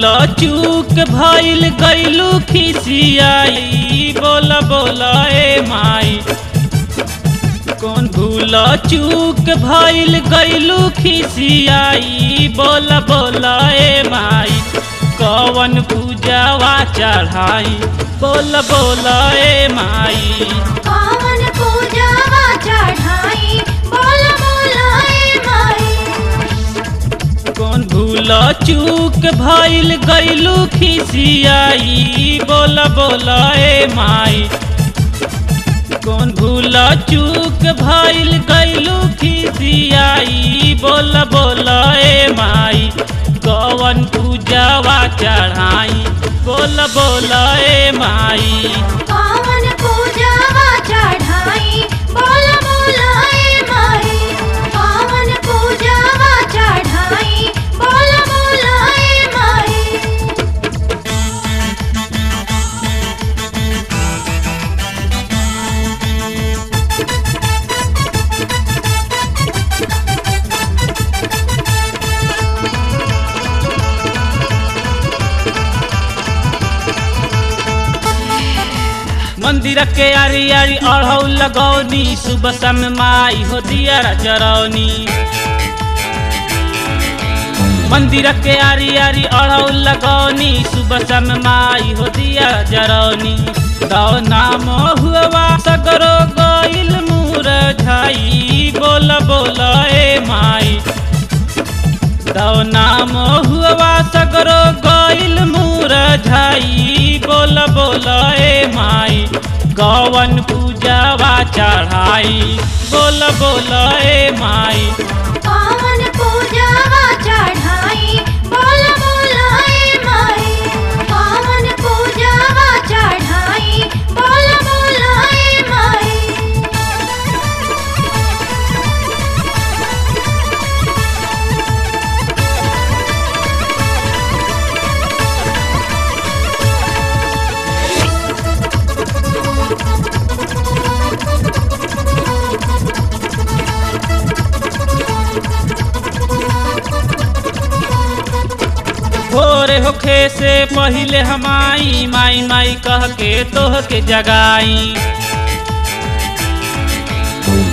भूल चूक भइल गइलू खिसियाई बोल बोल, ए माई, कौन भूल, चूक भइल गइलू खिसियाई बोल बोल, ए माई कवन पूजावा चढ़ाई, बोल बोल, ए माई कौन भूल चूक भइल गइलू खिसियाई, बोल बोल, ए माई, कौन भूल, चूक भइल गइलू खिसियाई, बोल बोल, ए माई कवन पूजावा चढ़ाई, बोल बोल, ए माई मंदिर के आरी आरी अढ़ौ लगौनी सुबह समय माई हो दिया जरौनी मंदिर के आरी आरी अढ़ौ लगौनी सुबह समय माई हो दिया जरौनी दौ नाम हुआ सगरो गइल मुरझाई बोल बोल ए माई। दौ नाम हुआ सगरो गइल मुरझाई बोल बोल बोलाए माई गवन पूजावा चढ़ाई। बोल बोलाए माई। पावन पूजावा चढ़ाई। से पहिले हमाई माई माई कह के तोह के जगाई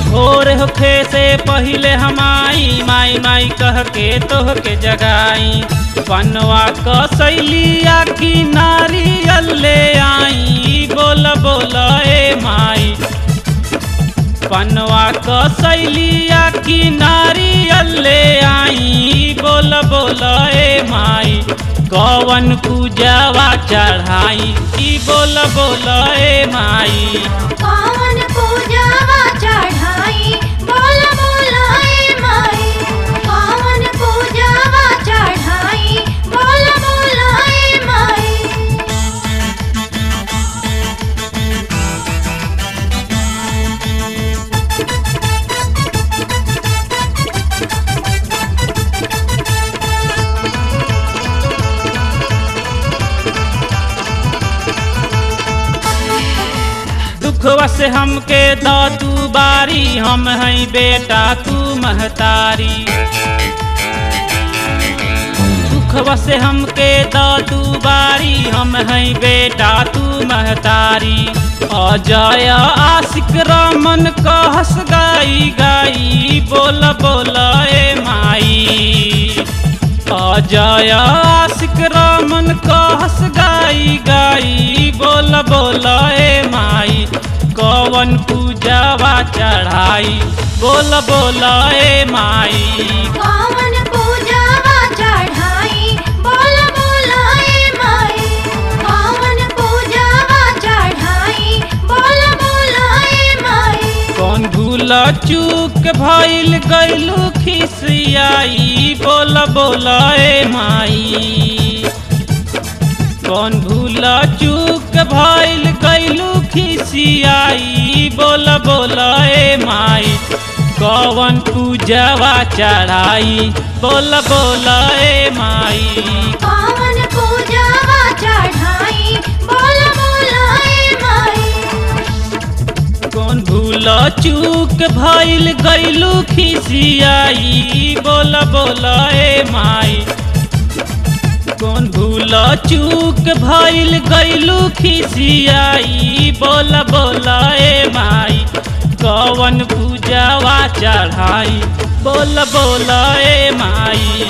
भोर होखे से पहिले हमाई माई माई कह के तोह के जगाई। पनवा कसैलिया की नारियल ले आई, बोल बोल ए माई। पनवा कसैलिया की नारियल कवन पूजावा चढ़ाई। की बोल बोल ए माई। दुखवा से हमके द बारी, हम हई बेटा तू महतारी। दुखवा से हमके द तू बारी, हम हई बेटा तू महतारी। अजय आशिक रमन कहस गाई गाई, बोल बोल ए माई। अजय आशिक रमन कहस गाई कवन पूजावा चढ़ाई। बोल बोल ए माई। पावन पूजावा चढ़ाई। बोल बोल ए माई। पूजावा चढ़ाई। बोल बोल ए माई। कौन भूल चूक भइल गइलू खिसियाई। बोल बोल ए माई। कौन भूल चूक भइल गइलू खिसियाई। बोल बोल ए माई कवन पूजवा चढ़ाई? बोल बोल माई। पूजावा चढ़ाई? बोल बोल ए माई। कौन भूल चूक भइल गइलू खिसियाई? बोल बोल भूल चूक भइल गइलू खिसियाई, बोल बोल, ए माई, कवन पूजावा चढ़ाई? बोल, बोला, ए माई